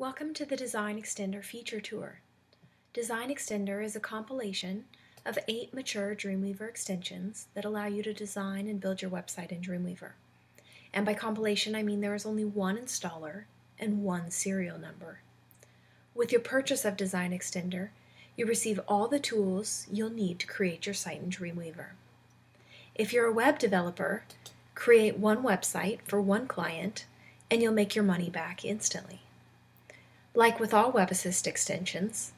Welcome to the Design Extender feature tour. Design Extender is a compilation of eight mature Dreamweaver extensions that allow you to design and build your website in Dreamweaver. And by compilation, I mean there is only one installer and one serial number. With your purchase of Design Extender, you receive all the tools you'll need to create your site in Dreamweaver. If you're a web developer, create one website for one client and you'll make your money back instantly. Like with all WebAssist extensions,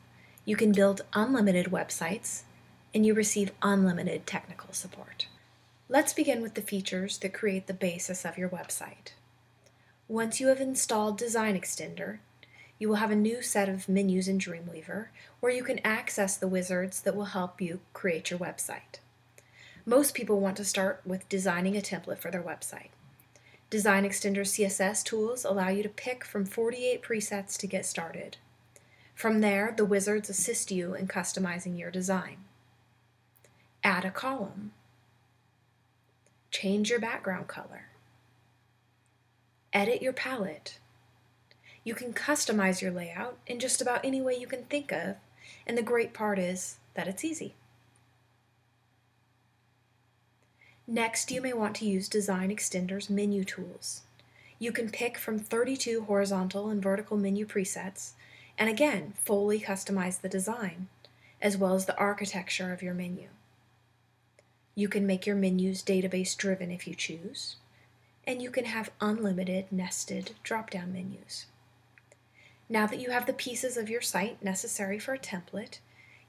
you can build unlimited websites and you receive unlimited technical support. Let's begin with the features that create the basis of your website. Once you have installed Design Extender, you will have a new set of menus in Dreamweaver where you can access the wizards that will help you create your website. Most people want to start with designing a template for their website. Design Extender CSS tools allow you to pick from 48 presets to get started. From there, the wizards assist you in customizing your design. Add a column. Change your background color. Edit your palette. You can customize your layout in just about any way you can think of, and the great part is that it's easy. Next, you may want to use Design Extender's menu tools. You can pick from 32 horizontal and vertical menu presets, and again, fully customize the design, as well as the architecture of your menu. You can make your menus database driven if you choose, and you can have unlimited nested drop-down menus. Now that you have the pieces of your site necessary for a template,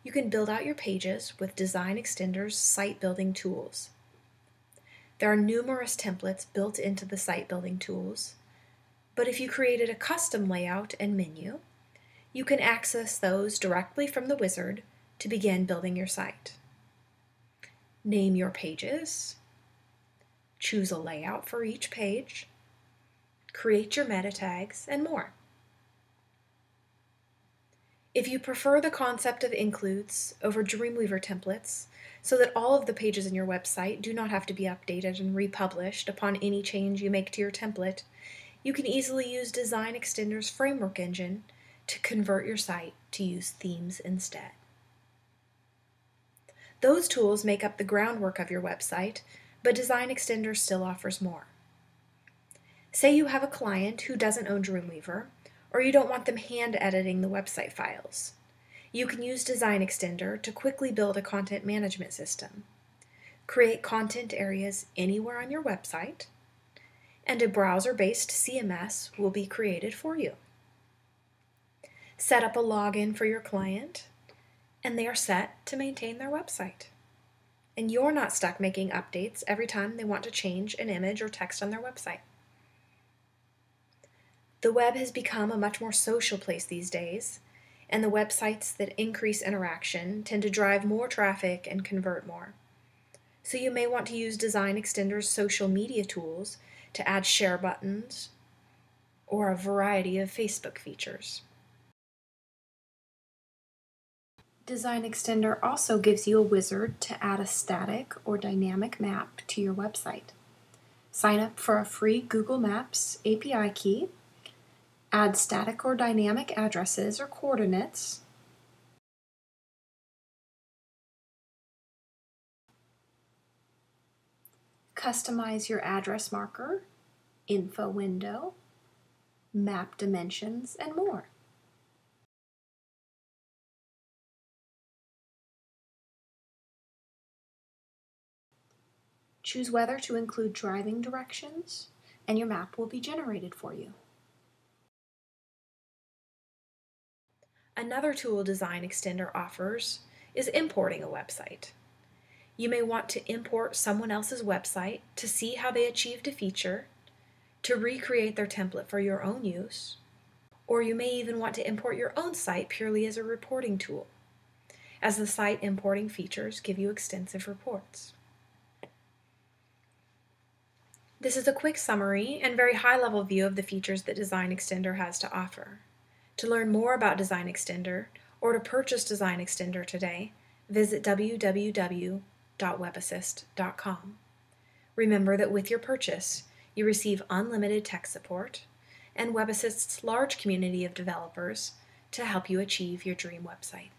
you can build out your pages with Design Extender's site building tools. There are numerous templates built into the site building tools, but if you created a custom layout and menu, you can access those directly from the wizard to begin building your site. Name your pages, choose a layout for each page, create your meta tags, and more. If you prefer the concept of includes over Dreamweaver templates, so that all of the pages in your website do not have to be updated and republished upon any change you make to your template, you can easily use Design Extender's framework engine to convert your site to use themes instead. Those tools make up the groundwork of your website, but Design Extender still offers more. Say you have a client who doesn't own Dreamweaver, or you don't want them hand editing the website files. You can use Design Extender to quickly build a content management system. Create content areas anywhere on your website, and a browser-based CMS will be created for you. Set up a login for your client, and they are set to maintain their website. And you're not stuck making updates every time they want to change an image or text on their website. The web has become a much more social place these days, and the websites that increase interaction tend to drive more traffic and convert more. So you may want to use Design Extender's social media tools to add share buttons or a variety of Facebook features. Design Extender also gives you a wizard to add a static or dynamic map to your website. Sign up for a free Google Maps API key add static or dynamic addresses or coordinates, customize your address marker, info window, map dimensions, and more. Choose whether to include driving directions, and your map will be generated for you. Another tool Design Extender offers is importing a website. You may want to import someone else's website to see how they achieved a feature, to recreate their template for your own use, or you may even want to import your own site purely as a reporting tool, as the site importing features give you extensive reports. This is a quick summary and very high-level view of the features that Design Extender has to offer. To learn more about Design Extender or to purchase Design Extender today, visit www.webassist.com. Remember that with your purchase, you receive unlimited tech support, and WebAssist's large community of developers to help you achieve your dream website.